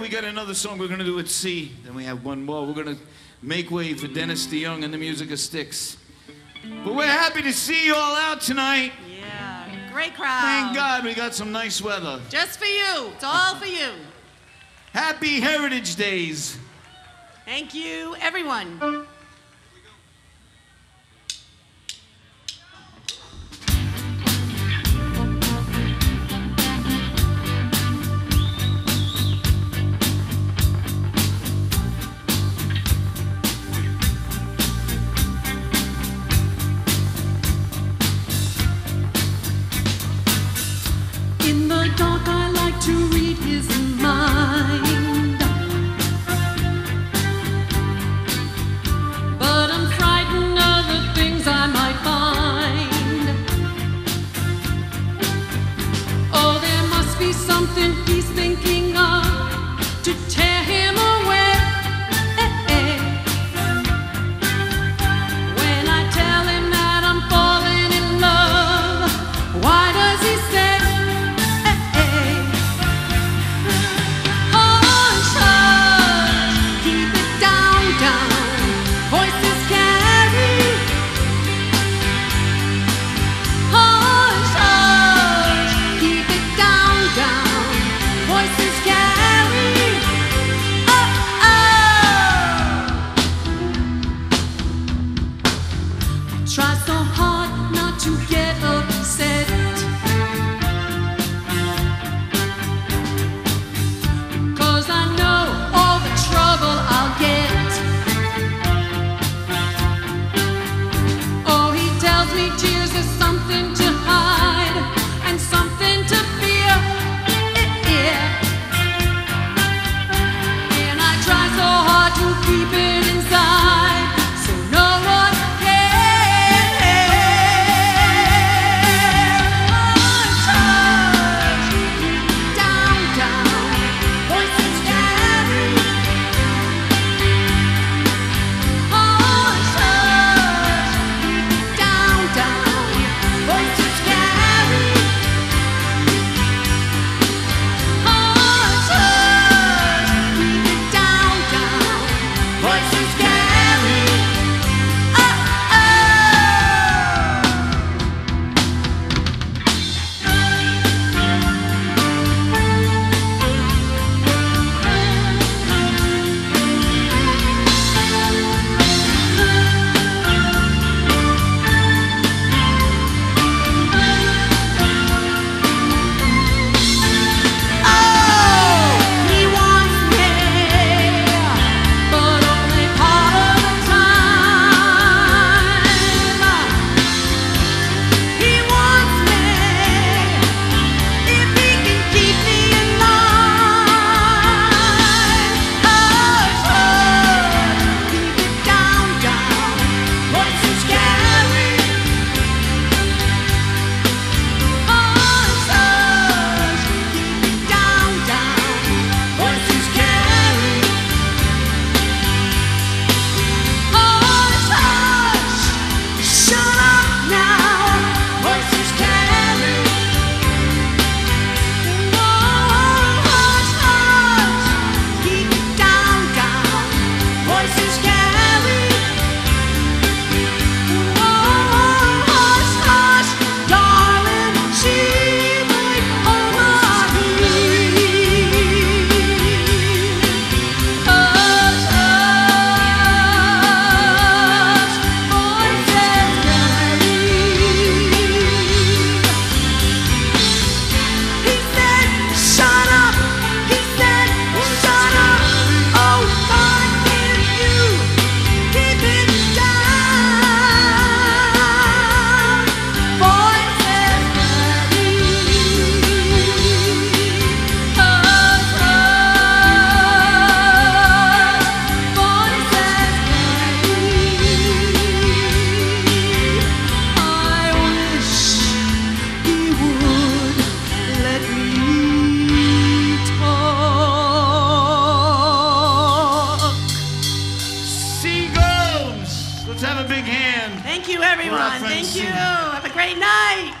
we got another song we're going to do at C. Then we have one more. We're going to make way for Dennis DeYoung and the music of Styx. But we're happy to see you all out tonight. Yeah, great crowd. Thank God we got some nice weather. Just for you. It's all for you. Happy Heritage Days. Thank you, everyone. something try so hard not to get. Thank you, everyone. Thank you. Have a great night.